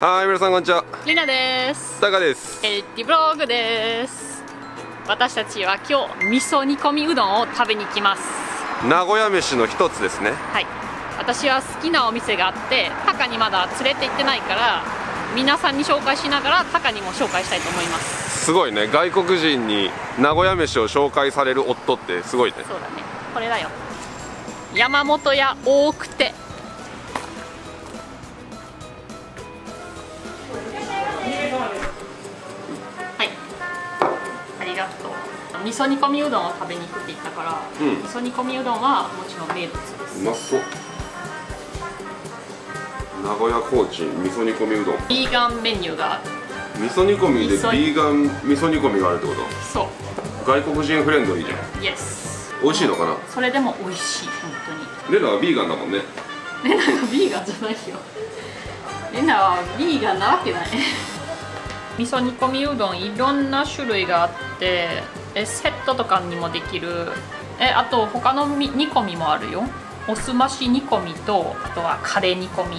はい皆さんこんにちは。りなです。タカです。エッティブログです。私たちは今日味噌煮込みうどんを食べに来ます。名古屋飯の一つですね。はい。私は好きなお店があってタカにまだ連れて行ってないから皆さんに紹介しながらタカにも紹介したいと思います。すごいね。外国人に名古屋飯を紹介される夫ってすごいね。そうだね。これだよ。山本屋大久手ありがとう味噌煮込みうどんを食べに行くって言ったから、うん。味噌煮込みうどんはもちろん名物です。うまそう。名古屋コー味噌煮込みうどん。ビーガンメニューがある。味噌煮込みでビーガン味噌煮込みがあるってこそう。と外国人フレンドリーじゃん。イエス美味しいのかな？それでも美味しい本当に。レナはビーガンだもんね。レナがビーガンじゃないよ。レナはビーガンなわけない。味噌煮込みうどんいろんな種類があってえセットとかにもできる。えあと他のみ煮込みもあるよ。おすまし煮込みとあとはカレー煮込み。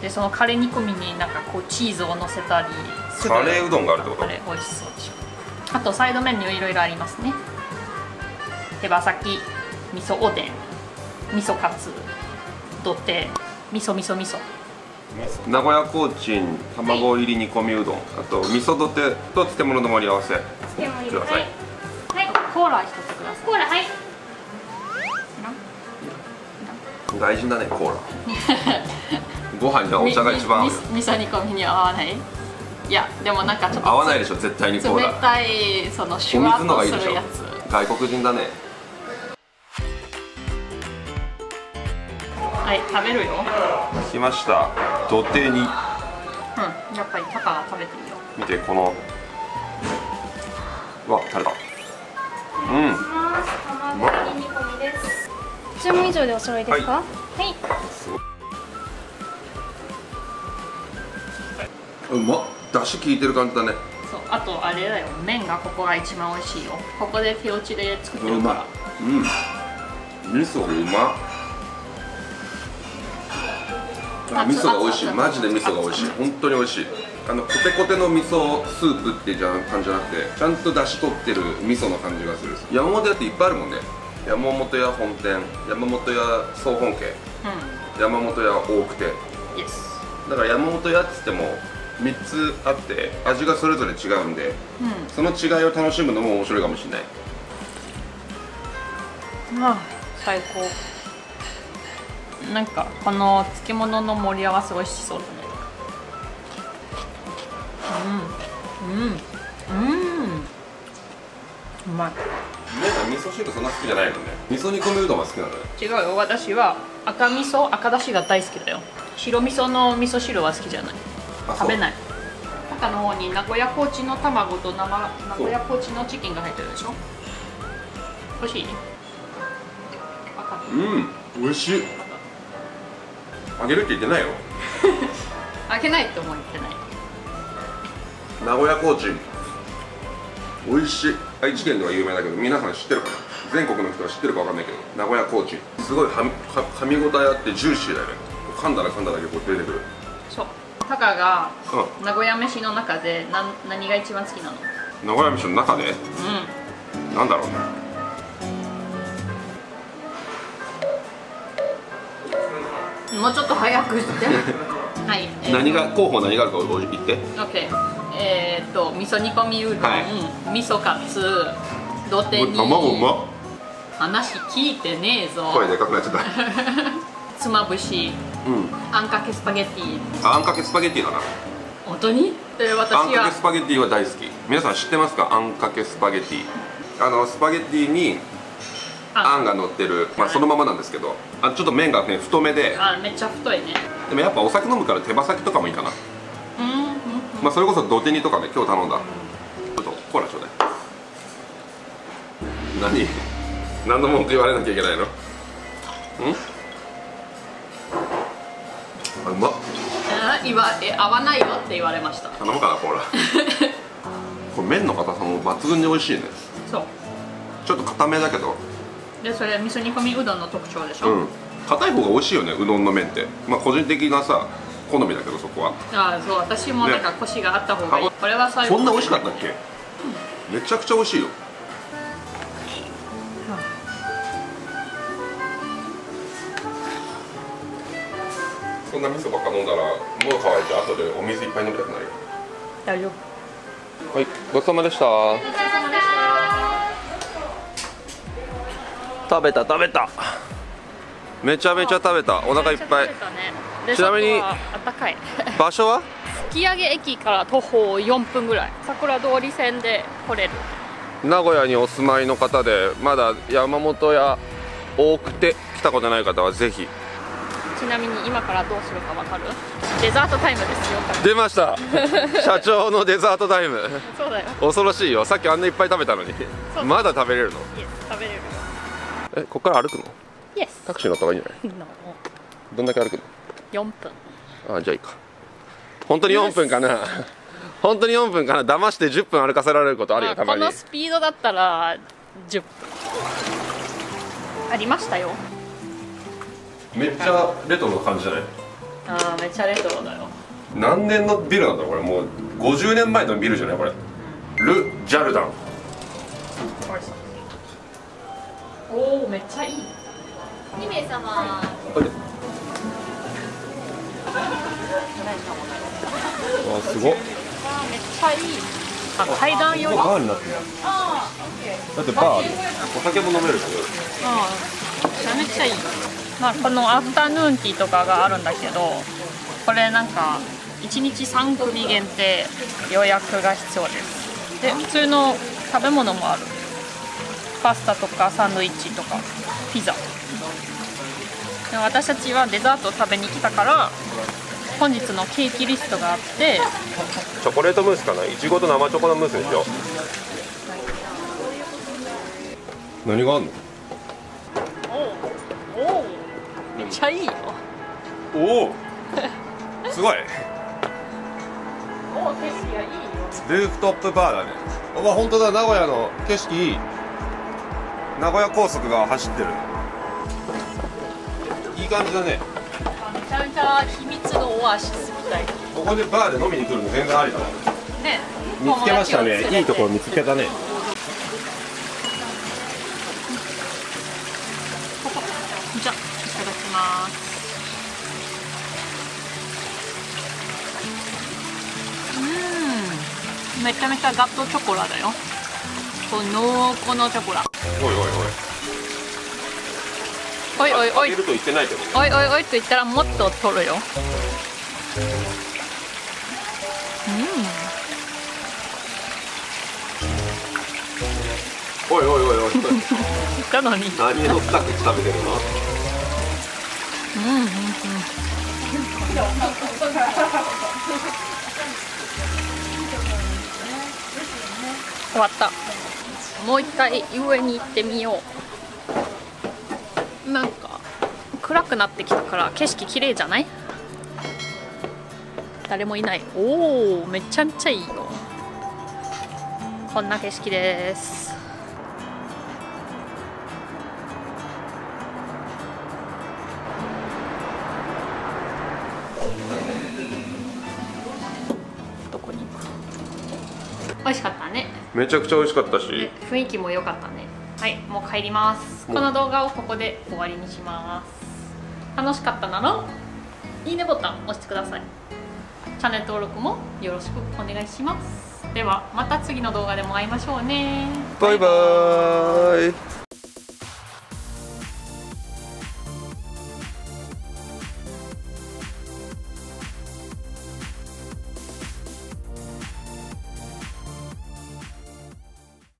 でそのカレー煮込みになんかこうチーズをのせたりする。カレーうどんがあるってこと？美味しそうでしょ。あとサイドメニューいろいろありますね。手羽先味噌おでん味噌カツ土手味噌味噌味噌名古屋コーチン卵入り煮込みうどんあと味噌土手と漬物の盛り合わせ。漬物ください。はい。コーラ一つください。コーラはい。大事だねコーラ。ご飯にはお茶が一番合う味噌煮込みには合わない？いやでもなんかちょっと合わないでしょ絶対にコー冷ラたいそのシュおワッとするやつ。外国人だねはい食べるよ。来ました。土手にうんやっぱりタカが食べてみよ。見てこの。うわ垂れた。うん。卵入り煮込みです。注文以上でお揃いですか？はい、すごい。うまっ。だし効いてる感じだね。うそうあとあれだよ。麺がここが一番美味しいよ。ここで手打ちで作ってうるから。まうん。味噌うまあ味噌が美味しい。マジで味噌が美味しい。本当に美味しい。あのコテコテの味噌スープってじゃ感じじゃなくてちゃんと出し取ってる味噌の感じがする。山本屋っていっぱいあるもんね。山本屋本店山本屋総本家う山本屋大久手んイエスだから山本屋っつっても3つあって味がそれぞれ違うんでうその違いを楽しむのも面白いかもしれない。あ最高なんかこの漬物の盛り合わせ美味しそうだね。うん。うん。うん。うまい味噌汁そん。な好きじゃないもん。ね味噌煮込みうどん。は好きなん。だね違うよ私は赤味噌赤だしが大好きだよ白味噌の味噌汁は好きじゃない食べない中の方に名古屋コーチの卵と生名古屋コーチのチキンが入ってるでしょ欲しいうん。美味しいあげるって言ってないよ。あげないと思ってない。名古屋コーチン。美味しい。愛知県では有名だけど皆さん知ってるかな？全国の人は知ってるかわかんないけど名古屋コーチン。すごいはみは噛み応えあってジューシーだよね。噛んだら噛んだだけこう出てくる。そう。タカがう名古屋飯の中で何何が一番好きなの？ん名古屋飯の中で？うなんだろうねもうちょっと早くして。はい、えー。何が候補何があるか言って。OK えー、っと味噌煮込みうどん、はい。味噌カツ土手に卵うまっ。話聞いてねえぞ。声でかくなっちゃった。つまぶしうん。あんかけスパゲッティ。あんかけスパゲッティだな。本当に？で私あんかはけスパゲッティは大好き。皆さん知ってますか？あんかけスパゲッティ。あのスパゲッティにあんが乗ってる、まあ、そのままなんですけどあちょっと麺がね太めで。あめっちゃ太いね。でもやっぱお酒飲むから手羽先とかもいいかな、うんうんまあ、それこそ土手煮とかね今日頼んだ。ちょっとコーラちょうだい。何？何の文句言われなきゃいけないの？ん？あうまっ。あ言わえ合わないよって言われました。頼むかなコーラ。これ麺の硬さも抜群に美味しいね。そう。ちょっと硬めだけどでそれ味噌煮込みうどんの特徴でしょ、うん。硬い方が美味しいよねうどんの麺って。まあ個人的なさ好みだけどそこは。ああそう私もなんか腰があった方がいい、ねこれは最後。そんな美味しかったっけ？めちゃくちゃ美味しいよ。そんな味噌ばっか飲んだらもう乾いて後でお水いっぱい飲みたくなるよ。大丈夫。はいごちそうさまでした食べた食べた。めちゃめちゃ食べた。お腹いっぱい。ちちなみにあったかい。場所は？吹上駅から徒歩4分ぐらい。桜通り線で来れる。名古屋にお住まいの方でまだ山本や多くて来たことない方はぜひ。ちなみに今からどうするかわかる？デザートタイムですよ。出ました。社長のデザートタイム。そうだよ。恐ろしいよ。さっきあんないっぱい食べたのに。まだ食べれるの？食べれる。よえここから歩くの？イエスタクシー乗った方がいいんじゃない？のどんだけ歩く4分。のあじゃあいいか。本当に4分かな？本当に4分かな？騙して10分歩かせられることあるよまあたまに。このスピードだったら10分。ありましたよ。めっちゃレトロな感じじゃない？あーめっちゃレトロだよ。何年のビルなんだろうこれ。もう50年前のビルじゃないこれ。ル・ジャルダンおおめっちゃいい。2名様あす。ごっめっちゃいい。あ階段より。バーになってるだってバーある。お酒も飲めるしああめちゃめちゃいい、まあ、このアフタヌーンティーとかがあるんだけどこれなんか1日3組限定予約が必要です。で普通の食べ物もあるパスタとかサンドイッチとかピザ。で私たちはデザートを食べに来たから本日のケーキリストがあってチョコレートムースかな？いちごと生チョコのムースにしよう何があんの？おおおめっちゃいいよ。おおすごい。お景色がいいよ。ルーフトップバーだね。うわ本当だ。名古屋の景色いい名古屋高速が走ってる。いい感じだね。めちゃめちゃ秘密のオアシスみたい。ここでバーで飲みに来るの全然ありだねね。見つけましたね。いいところ見つけたね。じゃあいただきます。うん。めちゃめちゃガットチョコラだよ。こう濃厚のチョコラ。おいおいおいおいおい。おいおいおいおいと言ったらもっと取るよ。おいおいおいおい。うん言ったのに。何の二口食べてるの？うんうんうん終わったもう一回上に行ってみようなんか暗くなってきたから景色綺麗じゃない？誰もいない。おおめちゃめちゃいいよ。こんな景色です。どこに？美味しかったね。めちゃくちゃ美味しかったし。ね雰囲気も良かったね。はいもう帰りますこの動画をここで終わりにします。楽しかったならいいねボタン押してください。チャンネル登録もよろしくお願いします。ではまた次の動画でも会いましょうね。バイバーイ。